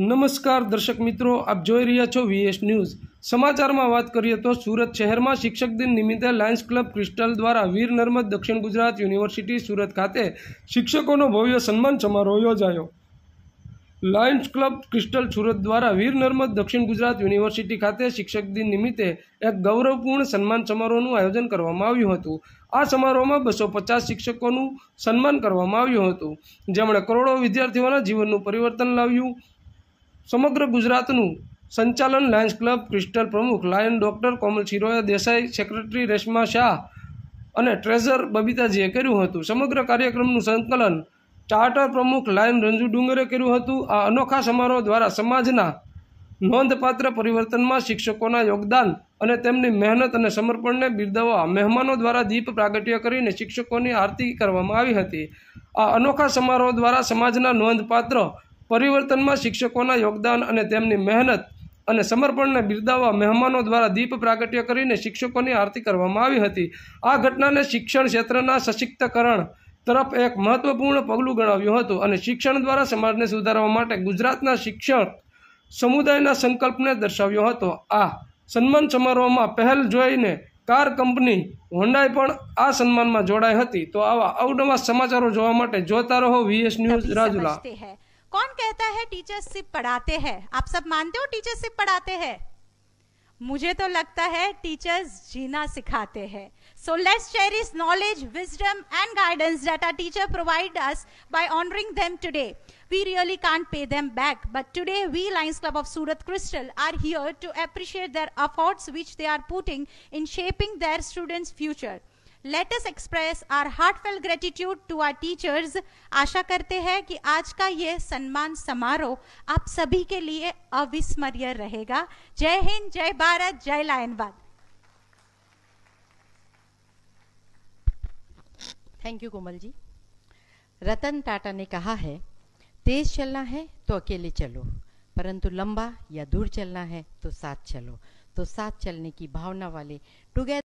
નમસ્કાર દર્શક મિત્રો, આપ જોઈ રહ્યા છો વીએસ ન્યૂઝ સમાચારમાં વાત કરીએ તો સુરત શહેરમાં શિક્ષક દિન નિમિત્તે લાયન્સ ક્લબ ક્રિસ્ટલ દ્વારા વીર નર્મદ દક્ષિણ ગુજરાત યુનિવર્સિટી સુરત ખાતે શિક્ષકોનો ભવ્ય સન્માન સમારોહ યોજાયો. લાયન્સ ક્લબ ક્રિસ્ટલ સુરત દ્વારા વીર નર્મદ દક્ષિણ ગુજરાત યુનિવર્સિટી ખાતે શિક્ષક દિન નિમિત્તે એક ગૌરવપૂર્ણ સન્માન સમારોહનું આયોજન કરવામાં આવ્યું હતું. આ સમારોહમાં બસો પચાસ શિક્ષકોનું સન્માન કરવામાં આવ્યું હતું. જેમણે કરોડો વિદ્યાર્થીઓના જીવનનું પરિવર્તન લાવ્યું. સમગ્ર ગુજરાતનું સંચાલન લાયન્સ ક્લબ ક્રિસ્ટલ પ્રમુખ, Lion doctor Komal Shiroya Desai secretary Reshma Shah અને ટ્રેઝર બબીતાજીએ કર્યું હતું. સમગ્ર કાર્યક્રમનું સંકલન ચાર્ટર પ્રમુખ, લાયન રંજુ ડુંગરે કર્યું હતું. આ અનોખા સમારોહ દ્વારા સમાજના નોંધપાત્ર પરિવર્તનમાં શિક્ષકોના યોગદાન અને તેમની મહેનત અને સમર્પણને બિરદાવવા મહેમાનો દ્વારા દીપ પ્રાગટ્ય કરીને શિક્ષકોની આરતી કરવામાં આવી હતી. આ અનોખા સમારોહ દ્વારા સમાજના નોંધપાત્ર પરિવર્તનમાં શિક્ષકોના યોગદાન અને તેમની મહેનત અને સમર્પણને બિરદાવવા મહેમાનો દ્વારા દીપ પ્રાગટ્ય કરીને શિક્ષકોની આરતી કરવામાં આવી હતી. આ ઘટનાને શિક્ષણ ક્ષેત્રના સશક્તિકરણ તરફ એક મહત્વપૂર્ણ પગલું ગણાવ્યું હતું અને શિક્ષણ દ્વારા સમાજને સુધારવા માટે ગુજરાતના શિક્ષણ સમુદાયના સંકલ્પને દર્શાવ્યો હતો. આ સન્માન સમારોહમાં પહેલ જોઈને કાર કંપની હોન્ડાઈ પણ આ સન્માનમાં જોડાઈ હતી. તો આવા અવનવા સમાચારો જોવા માટે જોતા રહો વીએસ ન્યૂઝ રાજુલા. कौन कहता है टीचर्स सिर्फ़ पढ़ाते हैं? आप सब मानते हो टीचर्स सिर्फ़ पढ़ाते हैं? मुझे तो लगता है टीचर्स जीना सिखाते हैं। So let's share is knowledge wisdom and guidance that our teacher provide us by honouring them today we really can't pay them back but today we Lions Club of Surat Crystal are here to appreciate their efforts which they are putting in shaping their students future let us express our heartfelt gratitude to our teachers आशा करते हैं कि आज का ये सम्मान समारोह आप सभी के लिए अविस्मरणीय रहेगा। जय हिंद, जय भारत, जय लायनबाद थैंक यू कोमल जी रतन टाटा ने कहा है, तेज चलना है तो अकेले चलो, परंतु लंबा या दूर चलना है तो साथ चलो। तो साथ चलने की भावना वाले टुगेदर